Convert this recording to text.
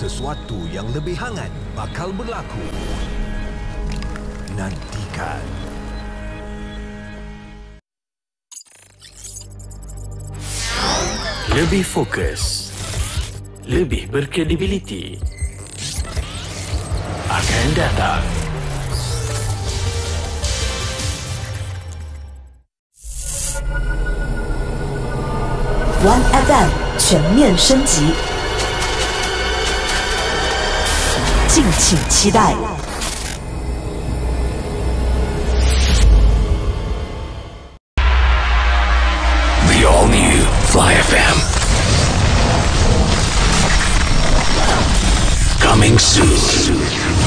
sesuatu yang lebih hangat bakal berlaku. Nantikan. Lebih fokus. Lebih berkredibiliti. Akan datang. One FM 全面升级， 敬请期待。The all new Fly FM. Coming soon.